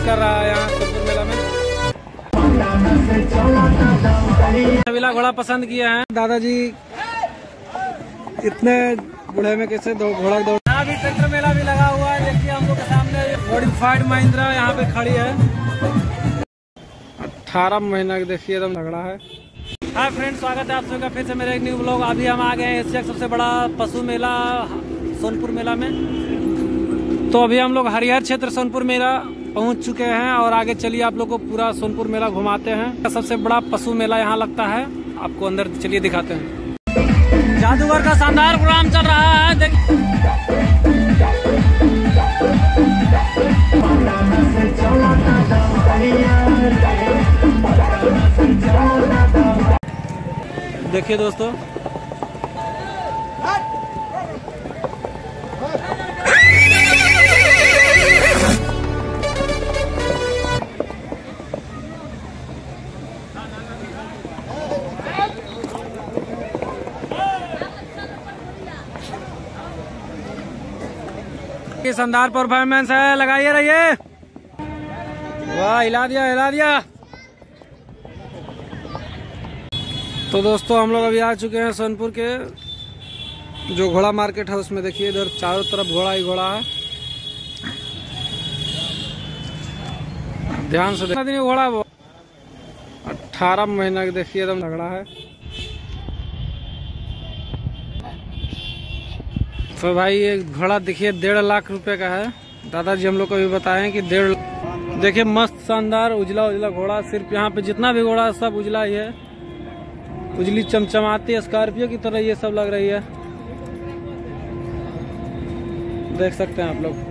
कर रहा है यहाँ सोनपुर मेला में छबीला घोड़ा पसंद किया है। दादाजी इतने बूढ़े में कैसे दो घोड़ा दौड़ यहाँ भी ट्रैक्टर मेला भी लगा हुआ है देखिए हम लोग के सामने। मॉडिफाइड महिंद्रा यहाँ पे खड़ी है। अठारह महीना की देखिए एकदम झगड़ा है। हाय फ्रेंड स्वागत है आप सबका फिर से मेरे एक न्यू ब्लॉग अभी हम आ गए हैं एशिया का सबसे बड़ा पशु मेला सोनपुर मेला में। तो अभी हम लोग हरिहर क्षेत्र सोनपुर मेला पहुँच चुके हैं और आगे चलिए आप लोग को पूरा सोनपुर मेला घुमाते हैं। सबसे बड़ा पशु मेला यहाँ लगता है। आपको अंदर चलिए दिखाते हैं। जादूगर का शानदार प्रोग्राम चल रहा है, देख। देखिए दोस्तों ये शानदार परफॉर्मेंस है, लगाइए, रहिए। वाह, हिला दिया हिला दिया। तो दोस्तों, हम लोग अभी आ चुके हैं सोनपुर के, जो घोड़ा मार्केट है, उसमें देखिए इधर चारों तरफ़ घोड़ा ही घोड़ा है। ध्यान से देखना घोड़ा वो? अठारह महीना के देखिए, एकदम झगड़ा है। तो भाई, ये घोड़ा देखिए, डेढ़ लाख रुपए का है। दादाजी हम लोग को भी बताएँ कि डेढ़ देखिए, मस्त शानदार उजला उजला घोड़ा, सिर्फ़ यहाँ पे जितना भी घोड़ा सब उजला ही है। उजली चमचमाती है, स्कॉर्पियो की तरह ये सब लग रही है। देख सकते हैं आप लोग।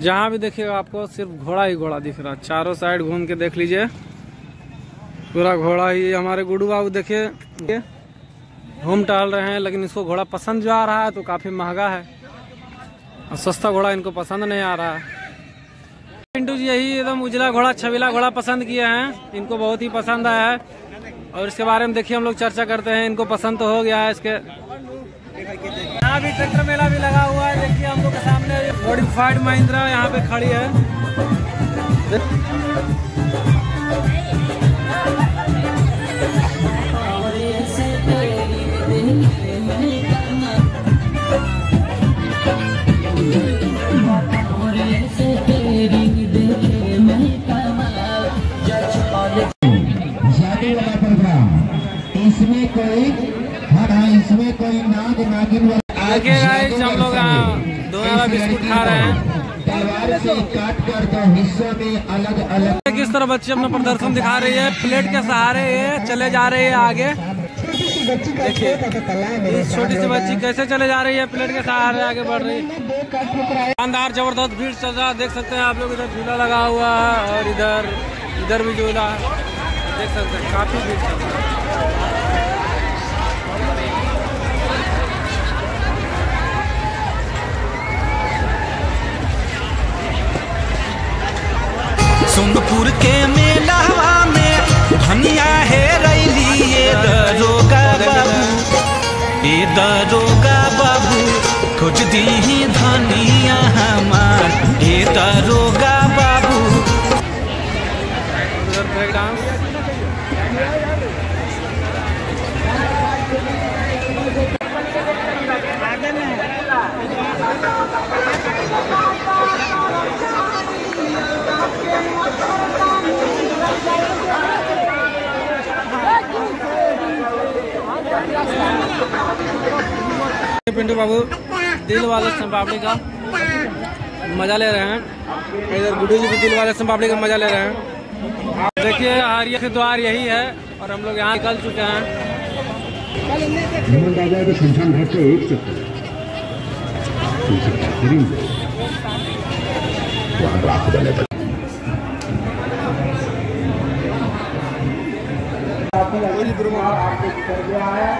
जहाँ भी देखिएगा आपको, सिर्फ़ घोड़ा ही घोड़ा दिख रहा है। चारों साइड घूम के देख लीजिए। पूरा घोड़ा ही हमारे गुडू बाबू देखिए घूम टहल रहे हैं, लेकिन इसको घोड़ा पसंद जो आ रहा है तो काफ़ी महँगा है। और सस्ता घोड़ा इनको पसंद नहीं आ रहा है। पिंटू जी यही एकदम उजला घोड़ा, छबीला घोड़ा पसंद किए हैं। इनको बहुत ही पसंद आया है। और इसके बारे में देखिए, हम लोग चर्चा करते हैं। इनको पसंद तो हो गया है इसके। यहाँ भी ट्रैक्टर मेला भी लगा हुआ है। देखिए, हम लोग के सामने मॉडिफाइड महिंद्रा यहाँ पे खड़ी है। इसमें कोई हाँ हाँ इसमें कोई नाग नागिन देखिए गाइस हम लोग दर्शाए। दो बिस्कुट खा रहे हैं। तलवार से काट कर दो हिस्सों में अलग अलग किस तरह बच्चे अपना प्रदर्शन दिखा रही है? प्लेट के सहारे ये चले जा रहे है आगे। देखिए इस छोटी सी बच्ची कैसे चले जा रही है? प्लेट के सहारे आगे बढ़ रही है। शानदार ज़बरदस्त भीड़ चल रहा है देख सकते हैं आप लोग इधर झूला लगा हुआ है और इधर इधर भी झूला। देख सकते हैं काफ़ी भीड़ चल रहा है सोनपुर के मेलावा में धनिया है रैली, ये दरोगा बाबू। ये दरोगा बाबू खोज दी ही धनिया हमार। ये दरोगा बाबू। ब्रेक डांस पिंटू बाबू, दिल वाले सोन पापड़ी का मज़ा ले रहे हैं। इधर गुड्डू जी भी दिल वाले सोन पापड़ी का मज़ा ले रहे हैं। देखिए, हरिया के द्वार यही है और हम लोग यहाँ निकल चुके हैं। से वहाँ राख बने पूरी ब्रह्मा आपको दिखाई दिया है।